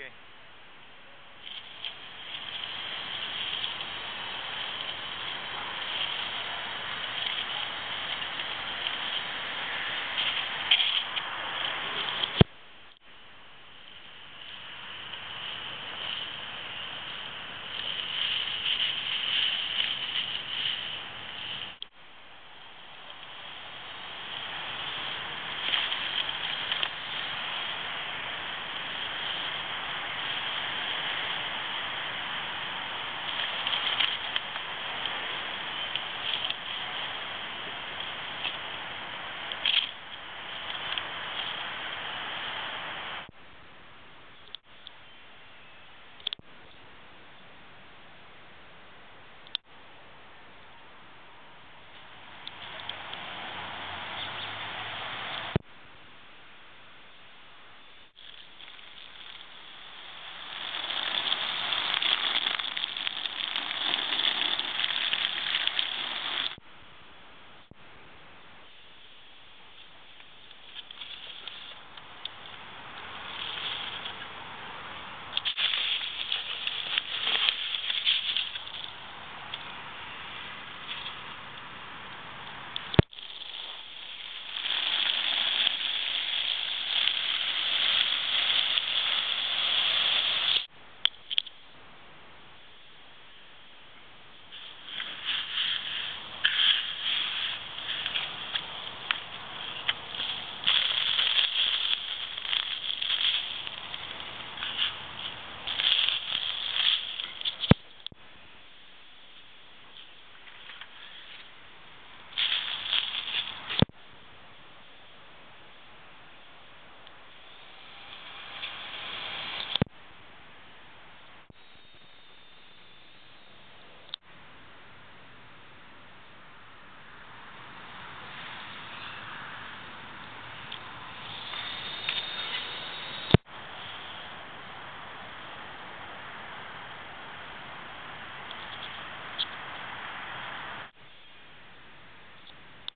Okay.